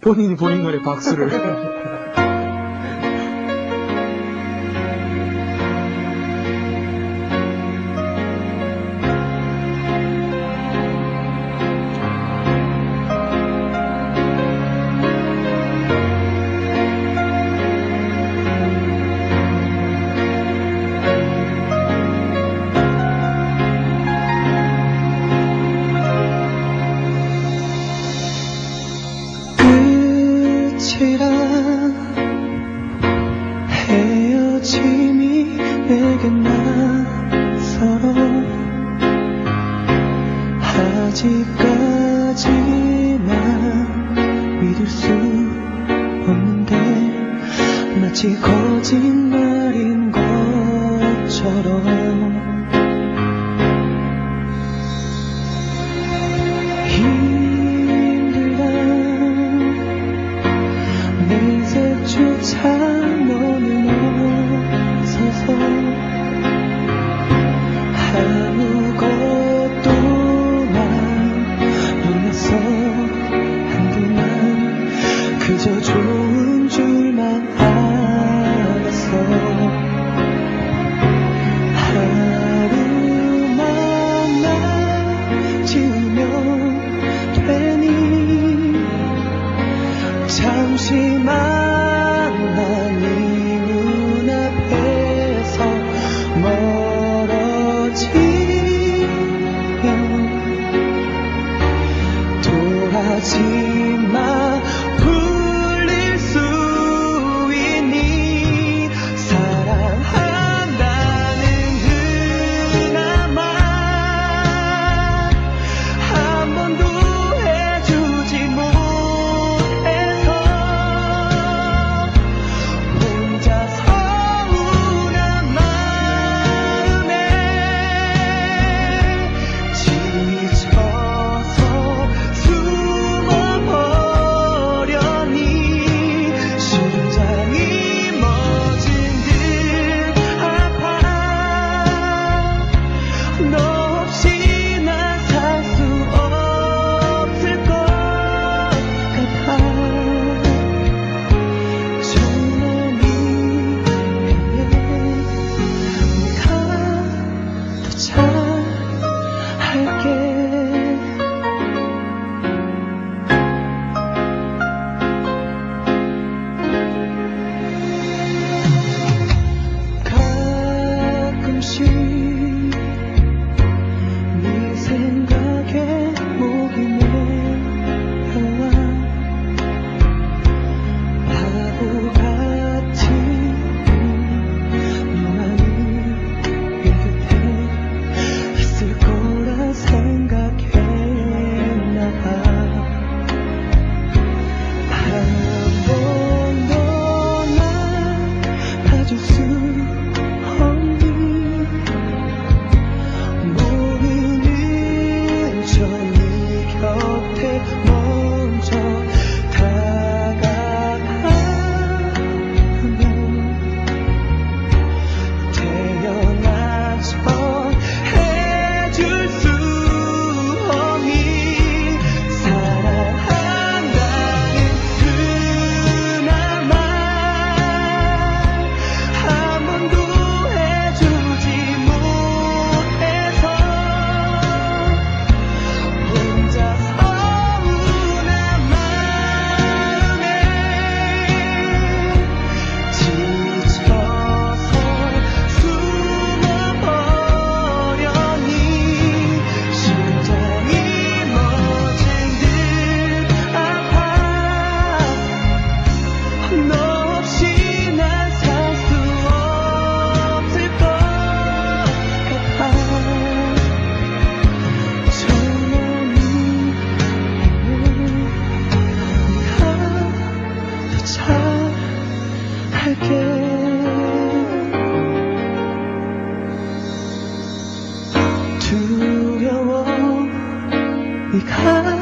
본인이 본인 노래 박수를. 서로 아직까지만 믿을 수 없는데 마치 거짓말인 것처럼 그저 좋은 줄만 알았어. 하루만 날 지우면 되니 잠시만 난이 눈앞에서 멀어지면 돌아지 마. 你看